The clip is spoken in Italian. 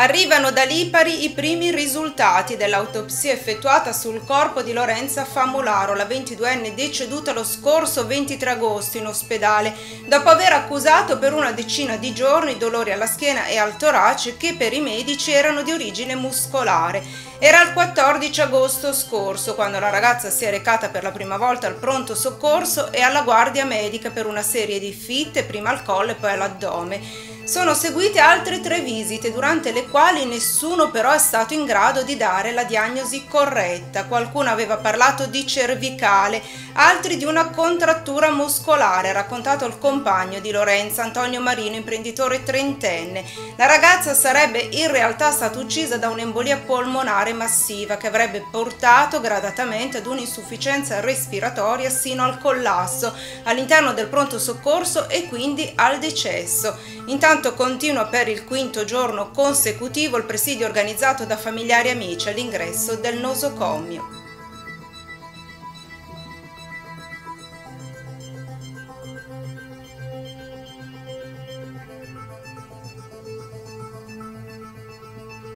Arrivano da Lipari i primi risultati dell'autopsia effettuata sul corpo di Lorenza Famularo, la 22enne deceduta lo scorso 23 agosto in ospedale, dopo aver accusato per una decina di giorni dolori alla schiena e al torace che per i medici erano di origine muscolare. Era il 14 agosto scorso quando la ragazza si è recata per la prima volta al pronto soccorso e alla guardia medica per una serie di fitte, prima al collo e poi all'addome. Sono seguite altre tre visite durante le quali nessuno però è stato in grado di dare la diagnosi corretta. Qualcuno aveva parlato di cervicale, altri di una contrattura muscolare, ha raccontato il compagno di Lorenza, Antonio Marino, imprenditore trentenne. La ragazza sarebbe in realtà stata uccisa da un'embolia polmonare massiva che avrebbe portato gradatamente ad un'insufficienza respiratoria sino al collasso all'interno del pronto soccorso e quindi al decesso. Intanto Intanto continua per il quinto giorno consecutivo il presidio organizzato da familiari e amici all'ingresso del nosocomio.